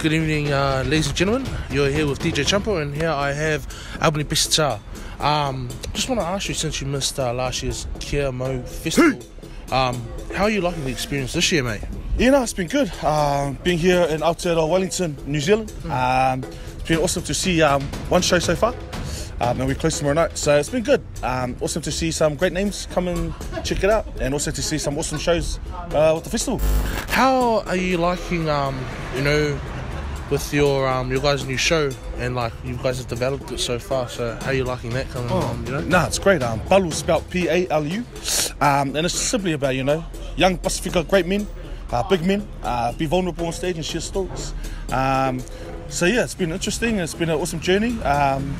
Good evening, uh, ladies and gentlemen. You're here with DJ Champo, and here I have Albany Pista. Um, just want to ask you, since you missed uh, last year's Kia Mau Festival, um, how are you liking the experience this year, mate? Yeah, no, it's been good. Um, being here in Aotearoa, Wellington, New Zealand. Um, it's been awesome to see um, one show so far. Um, and we're close tomorrow night, so it's been good. Um, awesome to see some great names come and check it out, and also to see some awesome shows uh, with the festival. How are you liking, um, you know, with your um, your guys' new show, and like you guys have developed it so far? So how are you liking that coming on? You know, Nah, it's great. Um, Palu spelled P A L U, um, and it's simply about you know young Pacifica great men, uh, big men, uh, be vulnerable on stage and share stories. Um, so yeah, it's been interesting. It's been an awesome journey. Um,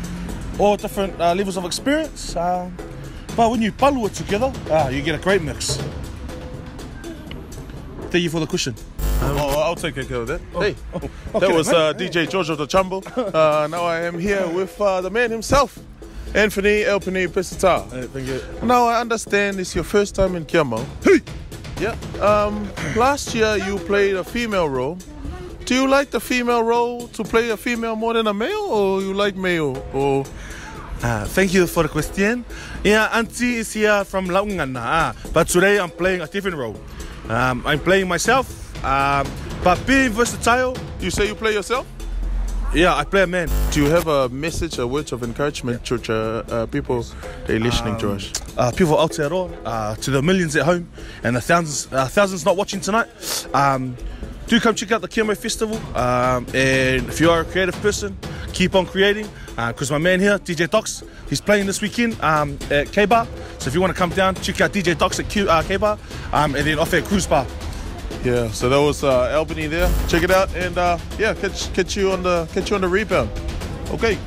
all different uh, levels of experience. Um, but when you palu it together, uh, you get a great mix. Thank you for the question. Oh, I'll take care of that. hey, that was uh, DJ George of the Chumbo. Uh, now I am here with uh, the man himself, Anthony Elpini Pisata. thank you. Now I understand it's your first time in Kia Mau. Hey! Yeah. Um, last year you played a female role. Do you like the female role to play a female more than a male, or you like male? Or Uh, thank you for the question. Yeah, Auntie is here from Laungana, uh, but today I'm playing a different role. Um, I'm playing myself, um, but being versatile, you say you play yourself? yeah, I play a man. Do you have a message, a word of encouragement to uh, uh, people are listening to us? Uh, people out there, uh, to the millions at home and the thousands, uh, thousands not watching tonight. Um, do come check out the Kia Mau Festival. Um, and if you are a creative person, keep on creating. Because my man here, DJ Docs, he's playing this weekend um, at K Bar. So if you want to come down, check out DJ Docs at Q, uh, K Bar, um, and then off at Cruise Bar. Yeah, so that was uh, Albany there. Check it out, and uh, yeah, catch catch you on the catch you on the rebound. Okay.